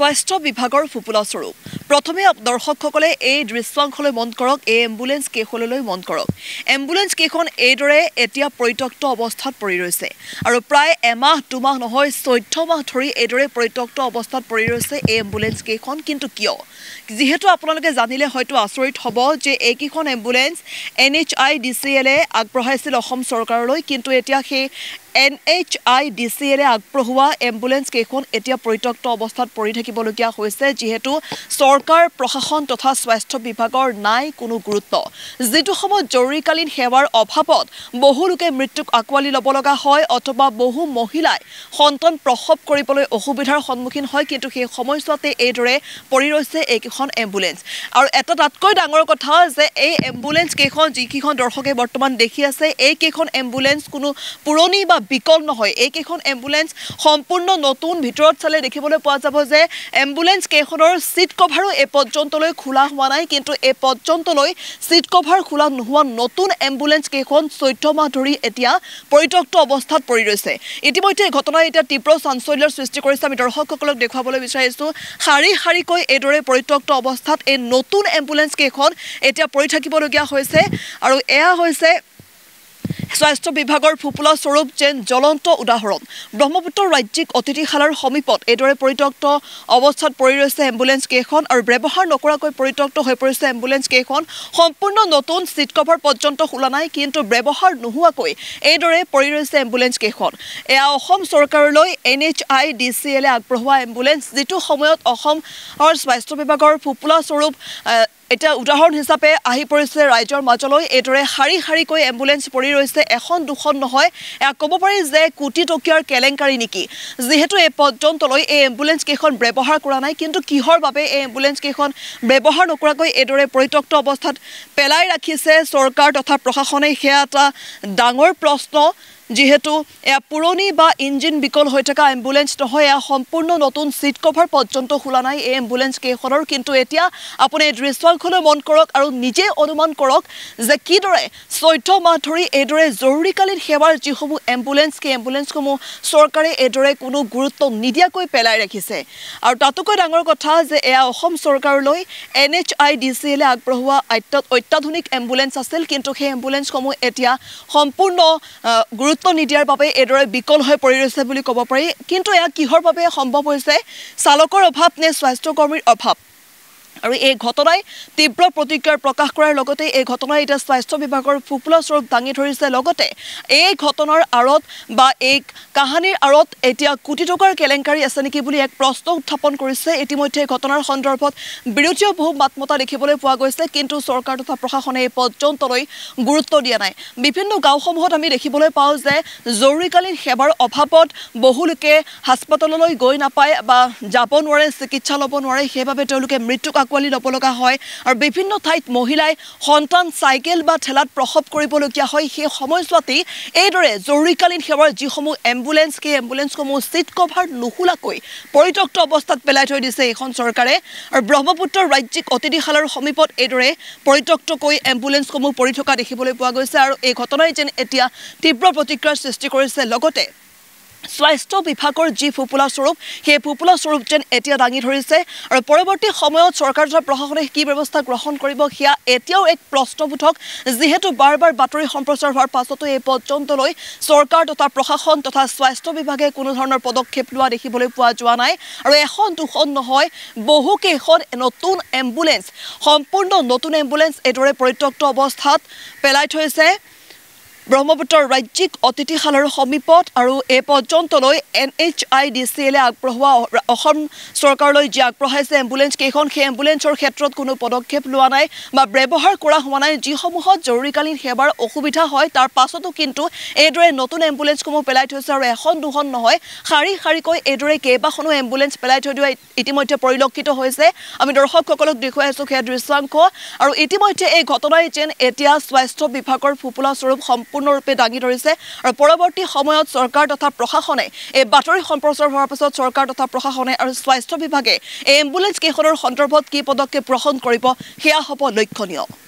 স্বাস্থ্য বিভাগৰ ফুপুলা স্বৰূপ। প্ৰথমে দৰ্শকসকলে এই দৃশ্যাংশলৈ মন কৰক এই এম্বুলেঞ্চ কেইখনলৈ মন কৰক। এম্বুলেঞ্চ কেইখন এইদৰে এতিয়া পৰিত্যক্ত অৱস্থাত পৰি ৰৈছে। আৰু প্ৰায় এমাহ দুমাহ নহয় চৈধ্য মাহ ধৰি এইদৰে পৰিত্যক্ত অৱস্থাত পৰি ৰৈছে এই এম্বুলেঞ্চ কেইখন। কিন্তু কিয়? যিহেতু আপোনালোকে জানিলে হয়তো আচৰিত হ'ব যে এইকেইখন ambulance N H I D C L আগবঢ়াইছিল অসম চৰকাৰলৈ। কিন্তু এতিয়া সেই N H I D C L আগবঢ়োৱা এম্বুলেঞ্চ কেইখন এতিয়া পৰিত্যক্ত অৱস্থাত পৰি থাকিবলগীয়া হৈছে। যিহেতু চৰকাৰ প্ৰশাসন তথা স্বাস্থ্য বিভাগৰ নাই কোনো গুৰুত্ব। যিটো সময়ত জৰুৰীকালীন সেৱাৰ অভাৱত বহু লোকে মৃত্যুক আঁকোৱালি ল'ব লগা হয় অথবা বহু মহিলাই সন্তান প্ৰসৱ কৰিবলৈ অসুবিধাৰ সন্মুখীন হয়। কিন্তু সেই সময়ছোৱাতে এইদৰে পৰি ৰৈছে। এইকেইখন এম্বুলেঞ্চ আৰু এটা তাতকৈ ডাঙৰ কথা যে এই এম্বুলেঞ্চ কেইখন যিকেইখন দৰ্শকে বৰ্তমান দেখি আছে এইকেইখন এম্বুলেঞ্চ কোনো পুৰণি বা বিকল নহয়। এইকেইখন এম্বুলেঞ্চ সম্পূৰ্ণ নতুন ভিতৰত চালে দেখিবলৈ পোৱা যাব যে এম্বুলেঞ্চ কেইখনৰ ছিট কভাৰো এই পৰ্যন্তলৈ খোলা হোৱা নাই। কিন্তু এই পৰ্যন্তলৈ ছিট কভাৰ খোলা নোহোৱা নতুন এম্বুলেঞ্চ কেইখন চৈধ্য মাহ ধৰি এতিয়া পৰিত্যক্ত অৱস্থাত পৰি ৰৈছে। ইতিমধ্যে এই ঘটনাই এতিয়া তীব্ৰ চাঞ্চল্যৰ সৃষ্টি কৰিছে। আমি দৰ্শকসকলক দেখুৱাবলৈ বিচাৰিছোঁ শাৰী শাৰীকৈ এইদৰে পৰিত্যক্ত অৱস্থাত এই নতুন এম্বুলেঞ্চ কেইখন এতিয়া পৰি থাকিবলগীয়া হৈছে। আৰু এয়া হৈছে স্বাস্থ্য বিভাগৰ ফুপুলা স্বৰূপ যেন জ্বলন্ত উদাহৰণ। ব্ৰহ্মপুত্ৰ ৰাজ্যিক অতিথিশালাৰ সমীপত এইদৰে পৰিত্যক্ত অৱস্থাত পৰি ৰৈছে এম্বুলেঞ্চ কেইখন আৰু ব্যৱহাৰ নকৰাকৈ পৰিত্যক্ত হৈ পৰিছে এম্বুলেঞ্চ কেইখন। সম্পূৰ্ণ নতুন ছিট কভাৰ পৰ্যন্ত খোলা নাই কিন্তু ব্যৱহাৰ নোহোৱাকৈ এইদৰে পৰি ৰৈছে এম্বুলেঞ্চ কেইখন। এয়া অসম চৰকাৰলৈ N H I D C L আগবঢ়োৱা এম্বুলেঞ্চ যিটো সময়ত অসমৰ স্বাস্থ্য বিভাগৰ ফুপুলা স্বৰূপ এতিয়া উদাহৰণ হিচাপে আহি পৰিছে ৰাইজৰ মাজলৈ। এইদৰে শাৰী শাৰীকৈ এম্বুলেঞ্চ পৰি ৰৈছে। এখন দুখন নহয় এয়া ক'ব পাৰি যে কোটি টকীয়াৰ কেলেংকাৰী নেকি। যিহেতু এই পৰ্যন্তলৈ এই এম্বুলেঞ্চ কেইখন ব্যৱহাৰ কৰা নাই কিন্তু কিহৰ বাবে এই এম্বুলেঞ্চ কেইখন ব্যৱহাৰ নকৰাকৈ এইদৰে পৰিত্যক্ত অৱস্থাত পেলাই ৰাখিছে চৰকাৰ তথা প্ৰশাসনে সেয়া এটা ডাঙৰ প্ৰশ্ন। যিহেতু এয়া পুৰণি বা ইঞ্জিন বিকল হৈ থকা এম্বুলেঞ্চ নহয় এয়া সম্পূৰ্ণ নতুন ছিট কভাৰ পৰ্যন্ত খোলা নাই এই এম্বুলেঞ্চ কেইখনৰ। কিন্তু এতিয়া আপুনি এই মন কৰক আৰু নিজে অনুমান কৰক যে কিদৰে চৈধ্য মাহ ধৰি এইদৰে জৰুৰীকালীন সেৱাৰ যিসমূহ এম্বুলেঞ্চ সেই এম্বুলেঞ্চসমূহ চৰকাৰে এইদৰে কোনো গুৰুত্ব নিদিয়াকৈ পেলাই ৰাখিছে। আৰু তাতোকৈ ডাঙৰ কথা যে এয়া অসম চৰকাৰলৈ N H I D C L আগবঢ়োৱা অত্যাধুনিক এম্বুলেঞ্চ আছিল। কিন্তু সেই এম্বুলেঞ্চসমূহ এতিয়া সম্পূৰ্ণ গুৰুত্ব গুৰুত্ব নিদিয়াৰ বাবে এইদৰে বিকল হৈ পৰি ৰৈছে বুলি ক'ব পাৰি। কিন্তু এয়া কিহৰ বাবে সম্ভৱ হৈছে? চালকৰ অভাৱ নে স্বাস্থ্যকৰ্মীৰ অভাৱ? আৰু এই ঘটনাই তীব্ৰ প্ৰতিক্ৰিয়াৰ প্ৰকাশ কৰাৰ লগতে এই ঘটনাই এতিয়া স্বাস্থ্য বিভাগৰ ফুপুলা স্বৰূপ দাঙি ধৰিছে। লগতে এই ঘটনাৰ আঁৰত বা এই কাহানিৰ আঁৰত এতিয়া কোটি টকাৰ কেলেংকাৰী আছে নেকি বুলি এক প্ৰশ্ন উত্থাপন কৰিছে। ইতিমধ্যে ঘটনাৰ সন্দৰ্ভত বিৰোধীয় বহু মাত মতা দেখিবলৈ পোৱা গৈছে কিন্তু চৰকাৰ তথা প্ৰশাসনে এই পৰ্যন্তলৈ গুৰুত্ব দিয়া নাই। বিভিন্ন গাঁওসমূহত আমি দেখিবলৈ পাওঁ যে জৰুৰীকালীন সেৱাৰ অভাৱত বহু লোকে হাস্পতাললৈ গৈ নাপায় বা যাব নোৱাৰে চিকিৎসা ল'ব নোৱাৰে সেইবাবে তেওঁলোকে মৃত্যুক আঁকোৱালি ল'ব লগা হয় আৰু বিভিন্ন ঠাইত মহিলাই সন্তান চাইকেল বা ঠেলাত প্ৰসৱ কৰিবলগীয়া হয়। সেই সময়ছোৱাতেই এইদৰে জৰুৰীকালীন সেৱাৰ যিসমূহ এম্বুলেঞ্চ সেই এম্বুলেঞ্চসমূহ ছিট কভাৰ নুখোলাকৈ পৰিত্যক্ত অৱস্থাত পেলাই থৈ দিছে এইখন চৰকাৰে। আৰু ব্ৰহ্মপুত্ৰ ৰাজ্যিক অতিথিশালাৰ সমীপত এইদৰে পৰিত্যক্তকৈ এম্বুলেঞ্চসমূহ পৰি থকা দেখিবলৈ পোৱা গৈছে। আৰু এই ঘটনাই যেন এতিয়া তীব্ৰ প্ৰতিক্ৰিয়াৰ সৃষ্টি কৰিছে। লগতে স্বাস্থ্য বিভাগৰ যি ফুপুলা স্বৰূপ সেই ফুপুলা স্বৰূপ যেন এতিয়া দাঙি ধৰিছে। আৰু পৰৱৰ্তী সময়ত চৰকাৰ তথা প্ৰশাসনে কি ব্যৱস্থা গ্ৰহণ কৰিব সেয়া এতিয়াও এক প্ৰশ্নবোধক। যিহেতু বাৰ বাৰ বাতৰি সম্প্ৰচাৰ হোৱাৰ পাছতো এই পৰ্যন্তলৈ চৰকাৰ তথা প্ৰশাসন তথা স্বাস্থ্য বিভাগে কোনো ধৰণৰ পদক্ষেপ লোৱা দেখিবলৈ পোৱা যোৱা নাই। আৰু এখন দুখন নহয় বহুকেইখন নতুন এম্বুলেঞ্চ সম্পূৰ্ণ নতুন এম্বুলেঞ্চ এইদৰে পৰিত্যক্ত অৱস্থাত পেলাই থৈছে। ব্ৰহ্মপুত্ৰ ৰাজ্যিক অতিথিশালাৰ সমীপত আৰু এই পৰ্যন্তলৈ N H I D C L আগবঢ়োৱা অসম চৰকাৰলৈ যি আগবঢ়াইছে এম্বুলেঞ্চ কেইখন সেই এম্বুলেঞ্চৰ ক্ষেত্ৰত কোনো পদক্ষেপ লোৱা নাই বা ব্যৱহাৰ কৰা হোৱা নাই যিসমূহত জৰুৰীকালীন সেৱাৰ অসুবিধা হয় তাৰ পাছতো কিন্তু এইদৰে নতুন এম্বুলেঞ্চসমূহ পেলাই থৈছে আৰু এখন দুখন নহয় শাৰী শাৰীকৈ এইদৰে কেইবাখনো এম্বুলেঞ্চ পেলাই থৈ দিয়া ইতিমধ্যে পৰিলক্ষিত হৈছে। আমি দৰ্শকসকলক দেখুৱাই আছোঁ সেয়া দৃশ্যাংশ। আৰু ইতিমধ্যে এই ঘটনাই যেন এতিয়া স্বাস্থ্য বিভাগৰ ফুপুলা স্বৰূপ সম্পূৰ্ণ সম্পূৰ্ণৰূপে দাঙি ধৰিছে আৰু পৰৱৰ্তী সময়ত চৰকাৰ তথা প্ৰশাসনে এই বাতৰি সম্প্ৰচাৰ হোৱাৰ পাছত চৰকাৰ তথা প্ৰশাসনে আৰু স্বাস্থ্য বিভাগে এই এম্বুলেঞ্চ কেইখনৰ সন্দৰ্ভত কি পদক্ষেপ গ্ৰহণ কৰিব সেয়া হ'ব লক্ষণীয়।